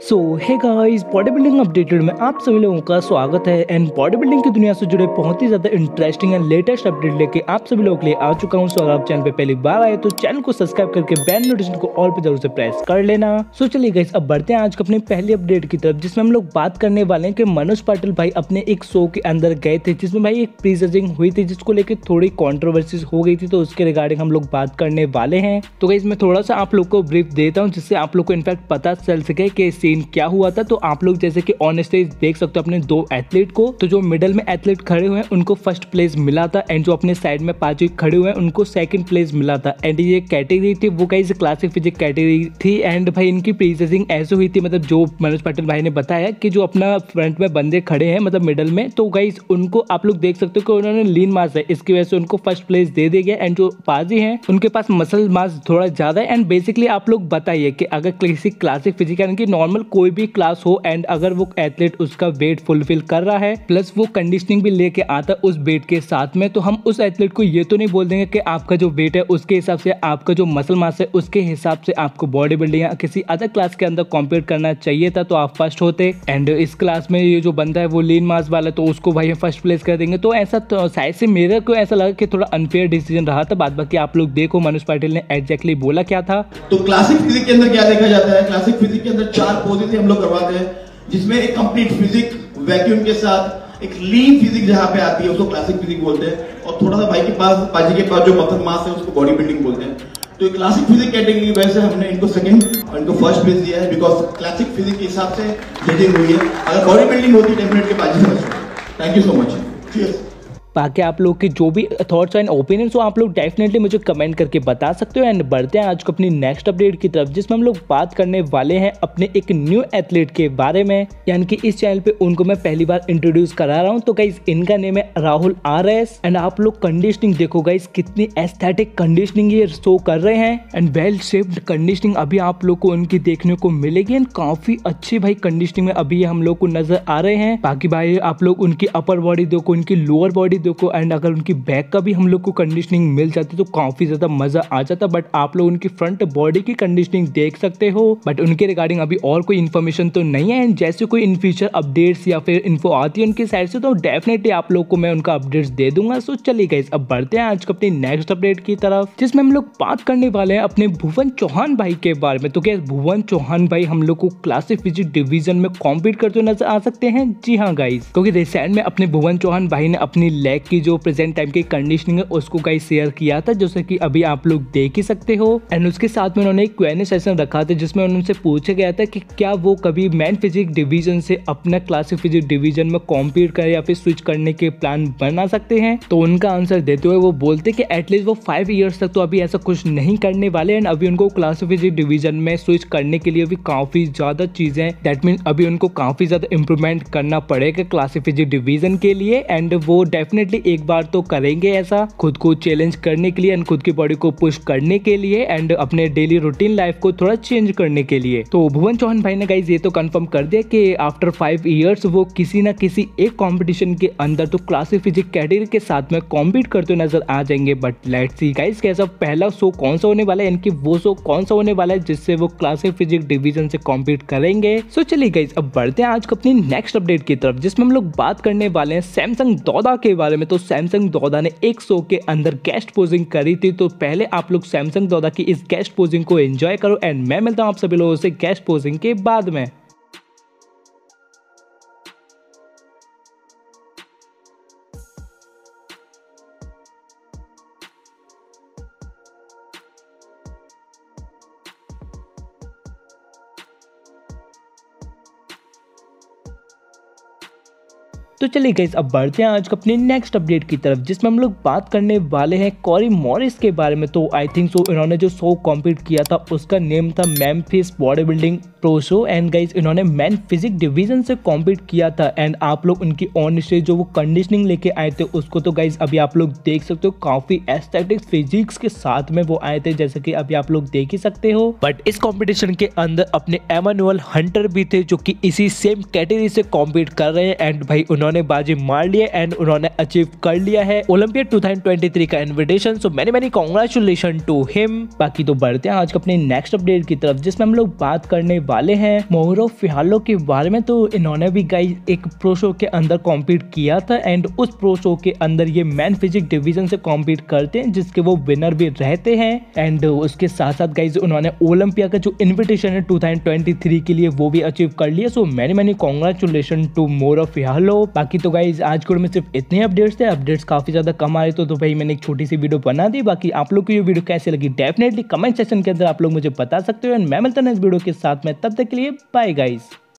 सो है guys body building updated में आप सभी लोगों का स्वागत है। एंड बॉडी बिल्डिंग की दुनिया से जुड़े बहुत ही ज़्यादा इंटरेस्टिंग एंड लेटेस्ट अपडेट लेके आप सभी लोगों के लिए आ चुका हूँ। सो अगर आप चैनल पे पहली बार आए तो चैनल को सब्सक्राइब करके बेल नोटिफिकेशन को ऑल पे ज़रूर से प्रेस कर लेना। सो चलिए गाइस अब बढ़ते हैं आज के अपनी पहली अपडेट की तरफ़, जिसमें हम लोग बात करने वाले हैं कि मनोज पाटिल भाई अपने एक शो के अंदर गए थे, जिसमें भाई एक प्रीजजिंग हुई थी, जिसको लेकर थोड़ी कॉन्ट्रोवर्सीज हो गई थी तो उसके रिगार्डिंग हम लोग बात करने वाले हैं। तो गाइस मैं थोड़ा सा आप लोग को ब्रीफ देता हूँ, जिससे आप लोग को इनफैक्ट पता चल सके कि सीन क्या हुआ था तो आप लोग जैसे कि ऑन स्टेज देख सकते हो अपने दो एथलीट को तो जो मिडल में एथलीट खड़े हुए हैं, उनको फ़र्स्ट प्लेस मिला था एंड जो अपने साइड में पाँच खड़े हुए हैं, उनको सेकंड प्लेस मिला था. एंड ये कैटेगरी थी, वो कहीं क्लासिक फिजिक कैटेगरी थी एंड भाई इनकी प्रीजेसिंग ऐसे हुई थी मतलब जो मनोज पटेल भाई ने बताया कि जो अपना फ्रंट में बंदे खड़े हैं मतलब मिडल में तो गाइज़ उनको आप लोग देख सकते हो कि उन्होंने लीन मास है, इसकी वजह से उनको फ़र्स्ट प्लेस दे दिया गया एंड जो पाजी हैं, उनके पास मसल मास थोड़ा ज़्यादा है एंड बेसिकली आप लोग बताइए कि अगर किसी क्लासिक फिजिक यानी कि नॉर्मल कोई भी क्लास हो एंड अगर वो एथलीट उसका वेट फुलफिल कर रहा है प्लस वो कंडीशनिंग भी लेके आता है उस वेट के साथ में तो हम उस एथलीट को ये तो नहीं बोल देंगे कि आपका जो वेट है, उसके हिसाब से आपका जो मसल मास है, उसके हिसाब से आपको बॉडी बिल्डिंग या किसी अदर क्लास के अंदर कॉम्पीट करना चाहिए था तो आप फ़र्स्ट होते। एंड इस क्लास में ये जो बंदा है, वो लीन मास वाला तो उसको भाई फ़र्स्ट प्लेस कर देंगे। तो ऐसा तो शायद से मेरे को ऐसा लगा कि थोड़ा अनफेयर डिसीज़न रहा था बाद बाकी आप लोग देखो, मनोज पाटिल ने एग्जैक्टली बोला क्या था। तो क्लासिक फिजिक के अंदर क्या देखा जाता है? क्लासिक फिजिक के अंदर चार पोजेस हम लोग करवाते हैं, जिसमें एक कंप्लीट फिजिक वैक्यूम के साथ, एक लीन फिजिक जहाँ पे आती है, उसको क्लासिक फिजिक बोलते हैं, और थोड़ा सा भाई के पास पाजी के पास जो मसल मास है, उसको बॉडी बिल्डिंग बोलते हैं। तो क्लासिक फिजिक कैटेगरी की वजह से हमने इनको सेकंड और इनको फ़र्स्ट प्लेस दिया है बिकॉज़ क्लासिक फिजिक के हिसाब से जजिंग हुई है। अगर बॉडी बिल्डिंग होती डेफिनेटली पाजी first thank you so much cheers बाकी आप लोग के जो भी थॉट्स एंड ओपिनियंस हो, आप लोग डेफिनेटली मुझे कमेंट करके बता सकते हो। एंड बढ़ते हैं आज को अपनी नेक्स्ट अपडेट की तरफ़, जिसमें हम लोग बात करने वाले हैं अपने एक न्यू एथलीट के बारे में। यानी कि इस चैनल पे उनको मैं पहली बार इंट्रोड्यूस करा रहा हूँ। तो गाइज़ इनका नेम है राहुल आर एस एंड आप लोग कंडीशनिंग देखो गाइज़ कितनी एस्थेटिक कंडीशनिंग ये शो कर रहे हैं। एंड वेल शेप्ड कंडीशनिंग अभी आप लोग को उनकी देखने को मिलेगी। एंड काफ़ी अच्छी भाई कंडीशनिंग में अभी हम लोग को नज़र आ रहे हैं। बाकी भाई, आप लोग उनकी अपर बॉडी देखो, उनकी लोअर बॉडी देखो एंड अगर उनकी बैक का भी हम लोग को कंडीशनिंग मिल जाती तो काफ़ी ज़्यादा मज़ा आ जाता बट आप लोग उनकी फ्रंट बॉडी की कंडीशनिंग देख सकते हो बट उनके रिगार्डिंग अभी और कोई इन्फॉर्मेशन तो नहीं है एंड जैसे कोई इन फ्यूचर अपडेट्स या फिर इन्फो आती है उनकी साइड से तो डेफिनेटली आप लोग को मैं उनका अपडेट्स दे दूँगा। सो चलिए गई अब बढ़ते हैं आज को अपनी नेक्स्ट अपडेट की तरफ़, जिसमें हम लोग बात करने वाले हैं अपने भुवन चौहान भाई के बारे में। तो क्या भुवन चौहान भाई हम लोग को क्लासिक फिजिक डिवीज़न में कॉम्पीट करते नज़र आ सकते हैं। जी हाँ गाइज़ क्योंकि रिसेंट में अपने भुवन चौहान भाई ने अपनी लेग की जो प्रेजेंट टाइम की कंडीशनिंग है, उसको कहीं शेयर किया था जैसे कि अभी आप लोग देख ही सकते हो। एंड उसके साथ में उन्होंने एक क्वेश्चन सेशन रखा था, जिसमें उनसे पूछा गया था कि क्या वो कभी मैन फिजिक डिवीज़न से अपना क्लासिक फिजिक डिवीज़न में कॉम्पीट करे या फिर स्विच करने के प्लान बना सकते हैं। तो उनका आंसर देते हुए वो बोलते कि एटलीस्ट वो फाइव ईयर्स तक तो अभी ऐसा कुछ नहीं करने वाले एंड अभी उनको क्लासिक फिजिक डिवीज़न में स्विच करने के लिए भी काफ़ी ज़्यादा चीज़ें दैट मीन अभी उनको काफ़ी ज़्यादा इंप्रूवमेंट करना पड़ेगा क्लासिक फिजिक डिवीज़न के लिए। एंड वो डेफिनेटली एक बार तो करेंगे ऐसा। खुद को चैलेंज करने के लिए एंड खुद की बॉडी को पुश करने के लिए एंड अपने डेली रूटीन लाइफ को थोड़ा चेंज करने के लिए। तो भुवन चौहान भाई ने गाइज़ ये तो कंफर्म कर दिया कि आफ्टर फाइव इयर्स वो किसी ना किसी एक कॉम्पिटिशन के अंदर तो क्लासिक फिजिक कैटेगरी के साथ में कॉम्पीट करते नज़र आ जाएँगे। बट लेट सी गाइज़ कैसा पहला शो कौन सा होने वाला है? इनकी वो शो कौन सा होने वाला है जिससे वो क्लासिक फिजिक डिवीज़न से कॉम्पीट करेंगे? सो चलिए गाइज़ अब बढ़ते हैं आज अपनी नेक्स्ट अपडेट की तरफ़, जिसमें हम लोग बात करने वाले हैं सैमसंग दौदा के बारे में तो सैमसंग दौदा ने एक शो के अंदर गेस्ट पोजिंग करी थी। तो पहले आप लोग सैमसंग दौदा की इस गेस्ट पोजिंग को एंजॉय करो एंड मैं मिलता हूँ आप सभी लोगों से गेस्ट पोजिंग के बाद में। तो चलिए गई अब बढ़ते हैं आज अपनी नेक्स्ट अपडेट की तरफ़, जिसमें हम लोग बात करने वाले हैं कॉरी मॉरिस के बारे में। तो आई थिंक सो इन्होंने जो शो कॉम्पीट किया था, उसका नेम था Memphis body building pro show and guys इन्होंने मैन फिजिक डिवीज़न से कॉम्पीट किया था। एंड आप लोग उनकी ऑन स्टेज जो वो कंडीशनिंग लेके आए थे, उसको तो गाइज़ अभी आप लोग देख सकते हो, काफ़ी एस्थेटिक्स फिजिक्स के साथ में वो आए थे, जैसे कि अभी आप लोग देख ही सकते हो। बट इस कॉम्पिटिशन के अंदर अपने एमानुअल हंटर भी थे, जो कि इसी सेम कैटेगरी से कॉम्पीट कर रहे हैं। एंड भाई, उन्होंने इन्होंने बाजी मार लिया एंड उन्होंने अचीव कर लिया है। ओलंपिया 2023 का invitation so many many congratulation to him बाकी तो बढ़ते हैं आज अपने नेक्स्ट अपडेट की तरफ़, जिसमें हम लोग बात करने वाले हैं मोहरो फिहालो के बारे में। तो इन्होंने भी गाइज़ एक प्रो शो के अंदर कॉम्पीट किया था एंड उस प्रो शो के अंदर ये मैन फिजिक डिवीज़न से कॉम्पीट करते हैं, जिसके वो विनर भी रहते हैं। एंड उसके साथ साथ गाइज़ उन्होंने ओलंपिया का जो इन्विटेशन है 2023 के लिए, वो भी अचीव कर लिया। So many many congratulation to मोर फिहालो। बाकी तो गाइज़ आज को में सिर्फ़ इतने अपडेट्स थे। अपडेट्स काफ़ी ज़्यादा कम आ रहे तो, तो भाई मैंने एक छोटी सी वीडियो बना दी। बाकी आप लोग को ये वीडियो कैसे लगी डेफिनेटली कमेंट सेक्शन के अंदर आप लोग मुझे बता सकते हो। एंड मैं मिलता हूँ इस वीडियो के साथ में तब तक के लिए बाय गाइज़